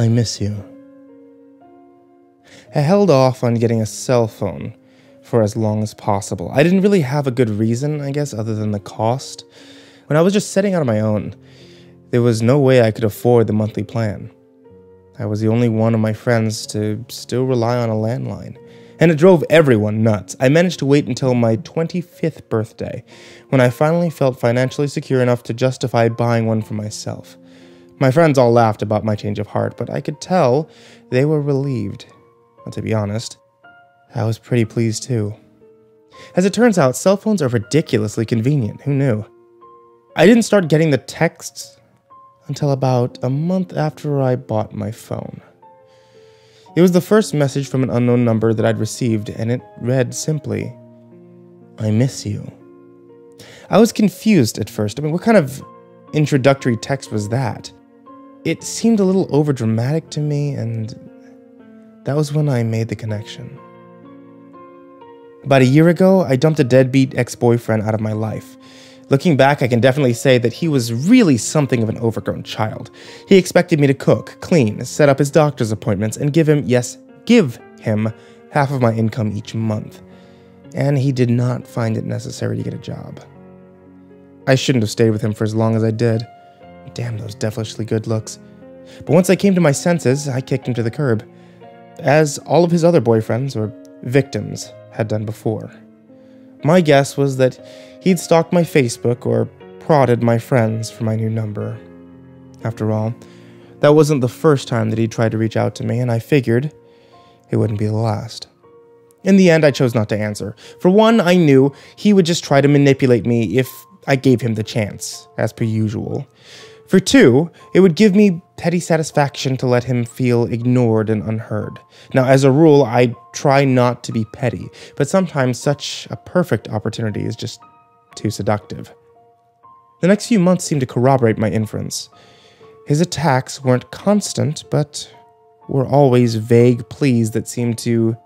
I miss you. I held off on getting a cell phone for as long as possible. I didn't really have a good reason, I guess, other than the cost. When I was just setting out on my own, there was no way I could afford the monthly plan. I was the only one of my friends to still rely on a landline, and it drove everyone nuts. I managed to wait until my 25th birthday, when I finally felt financially secure enough to justify buying one for myself. My friends all laughed about my change of heart, but I could tell they were relieved. But to be honest, I was pretty pleased too. As it turns out, cell phones are ridiculously convenient. Who knew? I didn't start getting the texts until about a month after I bought my phone. It was the first message from an unknown number that I'd received, and it read simply, I miss you. I was confused at first. I mean, what kind of introductory text was that? It seemed a little overdramatic to me, and that was when I made the connection. About a year ago, I dumped a deadbeat ex boyfriend out of my life. Looking back, I can definitely say that he was really something of an overgrown child. He expected me to cook, clean, set up his doctor's appointments, and give him, yes, give him, half of my income each month. And he did not find it necessary to get a job. I shouldn't have stayed with him for as long as I did. Damn those devilishly good looks. But once I came to my senses, I kicked him to the curb, as all of his other boyfriends, or victims, had done before. My guess was that he'd stalked my Facebook or prodded my friends for my new number. After all, that wasn't the first time that he'd tried to reach out to me, and I figured it wouldn't be the last. In the end, I chose not to answer. For one, I knew he would just try to manipulate me if I gave him the chance, as per usual. For two, it would give me petty satisfaction to let him feel ignored and unheard. Now, as a rule, I try not to be petty, but sometimes such a perfect opportunity is just too seductive. The next few months seemed to corroborate my inference. His attacks weren't constant, but were always vague pleas that seemed to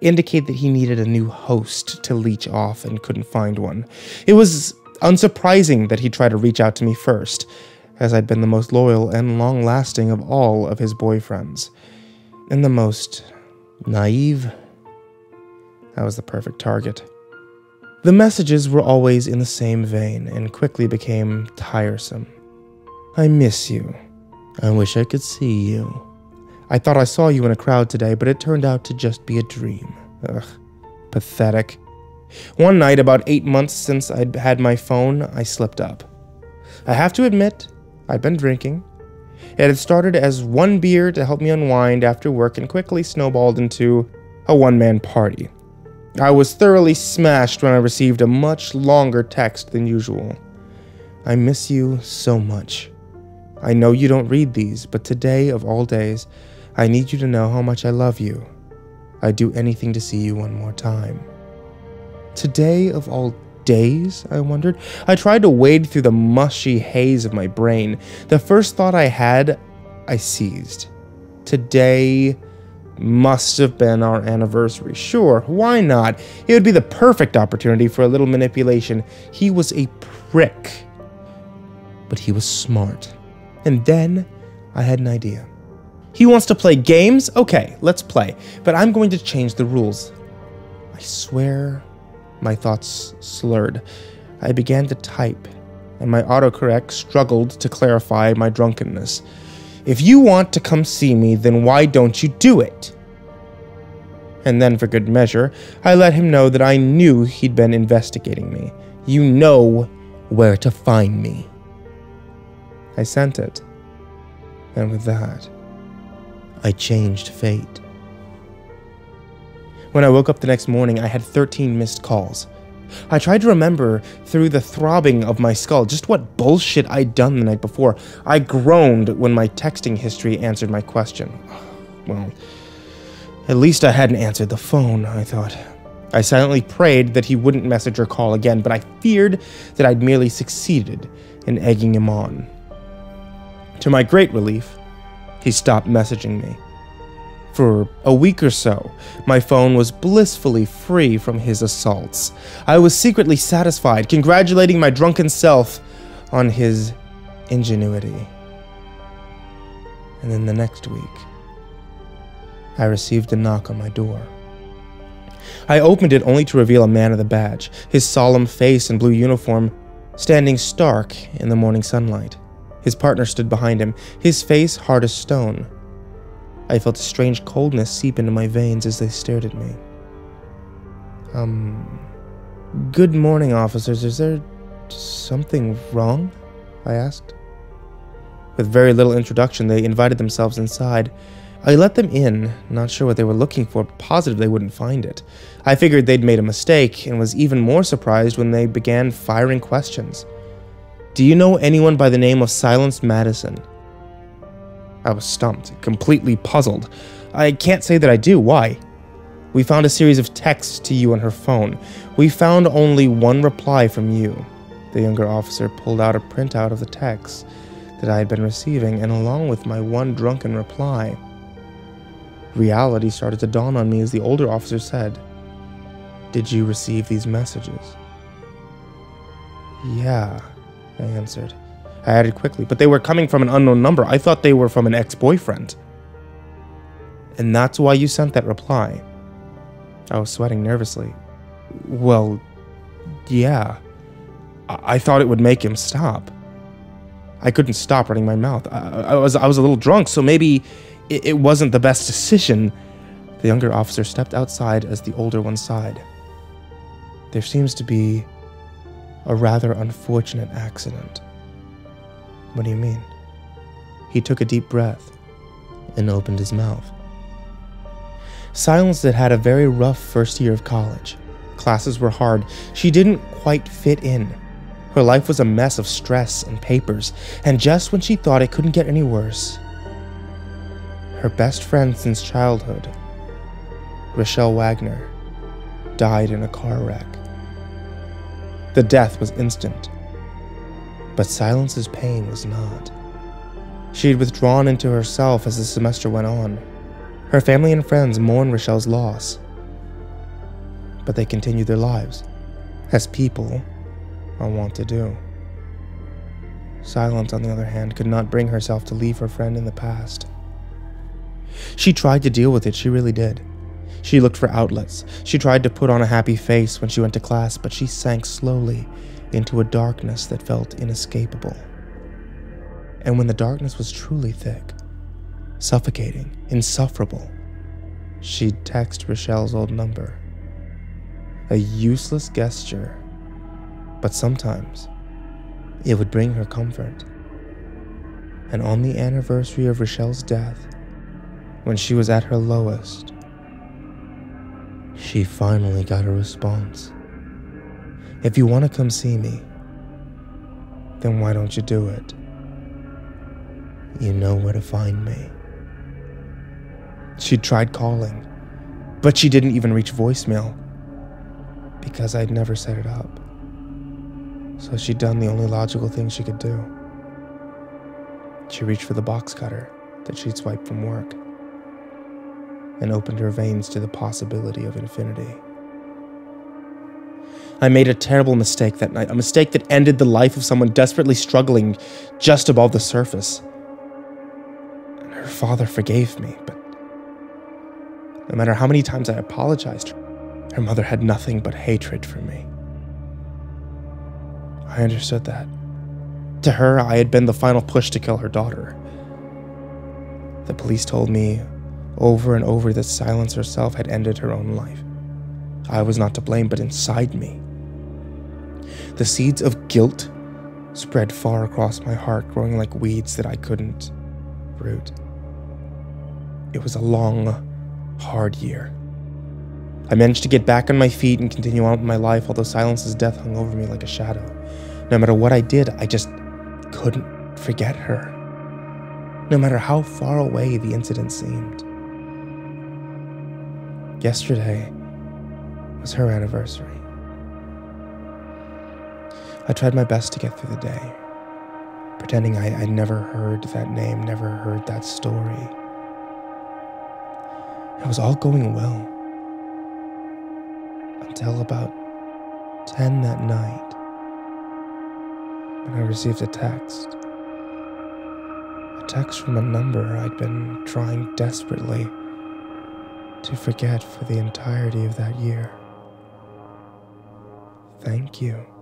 indicate that he needed a new host to leech off and couldn't find one. It was unsurprising that he tried to reach out to me first as I'd been the most loyal and long lasting of all of his boyfriends. And the most naive. I was the perfect target. The messages were always in the same vein and quickly became tiresome. I miss you. I wish I could see you. I thought I saw you in a crowd today, but it turned out to just be a dream. Ugh, pathetic. One night, about eight months since I'd had my phone, I slipped up. I have to admit, I'd been drinking. It had started as one beer to help me unwind after work and quickly snowballed into a one man party. I was thoroughly smashed when I received a much longer text than usual. I miss you so much. I know you don't read these, but today of all days, I need you to know how much I love you. I'd do anything to see you one more time. Today of all days? I wondered. I tried to wade through the mushy haze of my brain. The first thought I had, I seized. Today must have been our anniversary. Sure, why not? It would be the perfect opportunity for a little manipulation. He was a prick. But he was smart. And then I had an idea. He wants to play games? Okay, let's play. But I'm going to change the rules. I swear my thoughts slurred. I began to type, and my autocorrect struggled to clarify my drunkenness. If you want to come see me, then why don't you do it? And then, for good measure, I let him know that I knew he'd been investigating me. You know where to find me. I sent it. And with that, I changed fate. When I woke up the next morning, I had 13 missed calls. I tried to remember through the throbbing of my skull just what bullshit I'd done the night before. I groaned when my texting history answered my question. Well, at least I hadn't answered the phone, I thought. I silently prayed that he wouldn't message or call again, but I feared that I'd merely succeeded in egging him on. To my great relief, he stopped messaging me. For a week or so, my phone was blissfully free from his assaults. I was secretly satisfied, congratulating my drunken self on his ingenuity. And then the next week, I received a knock on my door. I opened it only to reveal a man with a badge, his solemn face and blue uniform standing stark in the morning sunlight. His partner stood behind him, his face hard as stone. I felt a strange coldness seep into my veins as they stared at me. Um, good morning, officers. Is there something wrong? I asked. With very little introduction, they invited themselves inside. I let them in, not sure what they were looking for, but positive they wouldn't find it. I figured they'd made a mistake and was even more surprised when they began firing questions. Do you know anyone by the name of Silence Madison? I was stumped, completely puzzled. I can't say that I do. Why? We found a series of texts to you on her phone. We found only one reply from you. The younger officer pulled out a printout of the texts that I had been receiving, and along with my one drunken reply, reality started to dawn on me as the older officer said, Did you receive these messages? Yeah, I answered. I added quickly, but they were coming from an unknown number. I thought they were from an ex boyfriend. And that's why you sent that reply. I was sweating nervously. Well, yeah. I, I thought it would make him stop. I couldn't stop running my mouth. I, I was I was a little drunk, so maybe it, it wasn't the best decision. The younger officer stepped outside as the older one sighed. There seems to be a rather unfortunate accident. What do you mean? He took a deep breath and opened his mouth. Silence had had a very rough first year of college. Classes were hard. She didn't quite fit in. Her life was a mess of stress and papers, and just when she thought it couldn't get any worse, her best friend since childhood, Rochelle Wagner, died in a car wreck. The death was instant, but Silence's pain was not. She had withdrawn into herself as the semester went on. Her family and friends mourned Rochelle's loss, but they continued their lives, as people I want to do. Silence, on the other hand, could not bring herself to leave her friend in the past. She tried to deal with it, she really did. She looked for outlets. She tried to put on a happy face when she went to class, but she sank slowly into a darkness that felt inescapable. And when the darkness was truly thick, suffocating, insufferable, she'd text Rochelle's old number. A useless gesture but sometimes it would bring her comfort. And on the anniversary of Rochelle's death, when she was at her lowest, she finally got a response. If you want to come see me, then why don't you do it? You know where to find me. She tried calling, but she didn't even reach voicemail because I'd never set it up. So she'd done the only logical thing she could do. She reached for the box cutter that she'd swiped from work and opened her veins to the possibility of infinity. I made a terrible mistake that night, a mistake that ended the life of someone desperately struggling just above the surface. And her father forgave me, but no matter how many times I apologized, her mother had nothing but hatred for me. I understood that. To her, I had been the final push to kill her daughter. The police told me over and over that Silence herself had ended her own life. I was not to blame, but inside me, the seeds of guilt spread far across my heart, growing like weeds that I couldn't root. It was a long, hard year. I managed to get back on my feet and continue on with my life, although Silence's death hung over me like a shadow. No matter what I did, I just couldn't forget her. No matter how far away the incident seemed. Yesterday was her anniversary. I tried my best to get through the day, pretending I, I never heard that name, never heard that story. It was all going well until about 10 that night when I received a text. A text from a number I'd been trying desperately to forget for the entirety of that year. Thank you.